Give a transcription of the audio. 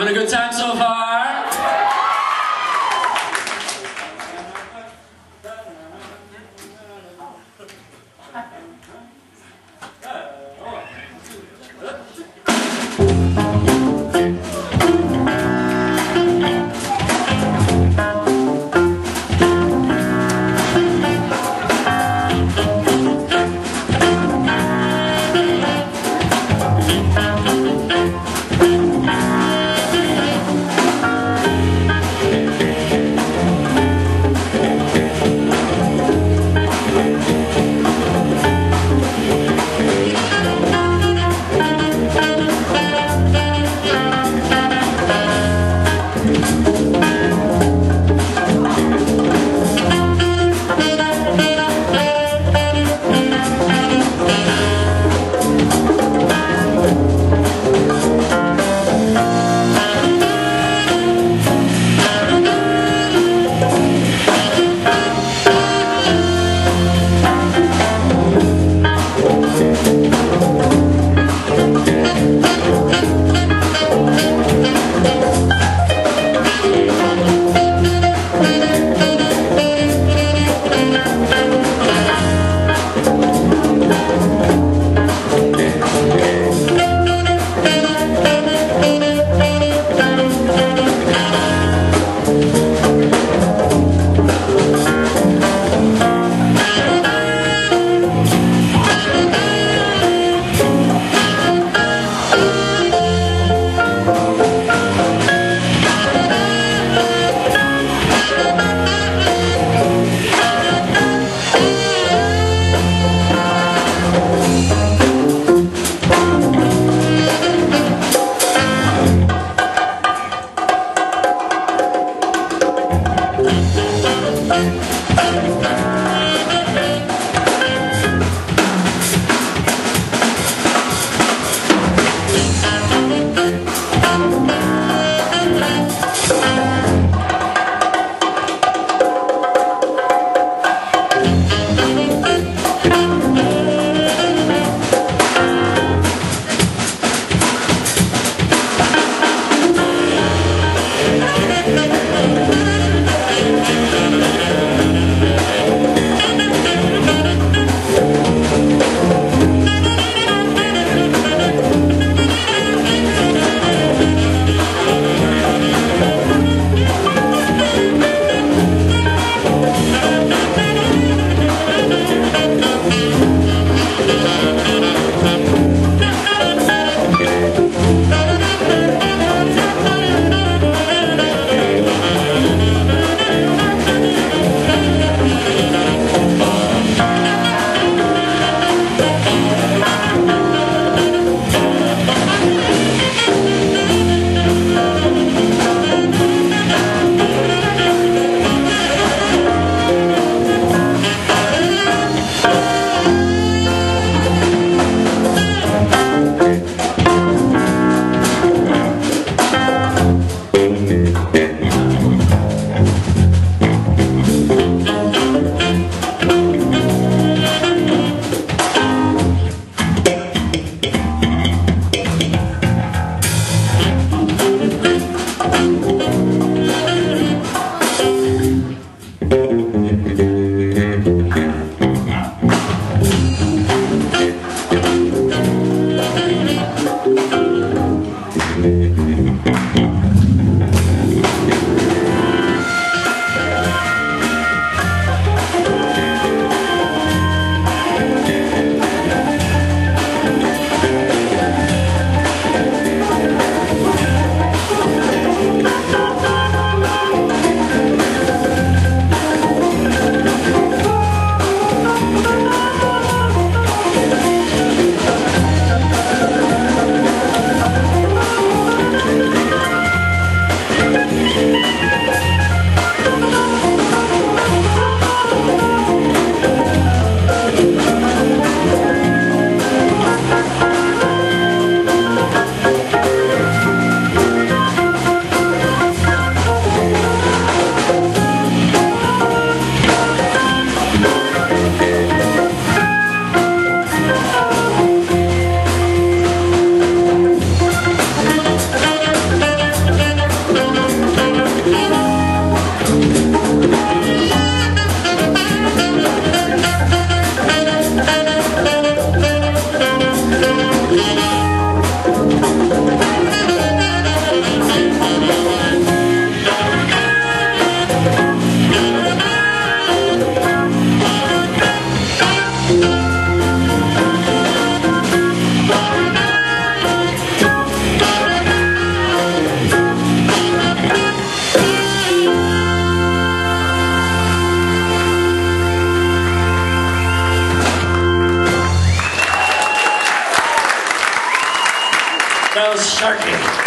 Having a good time so far? was shocking.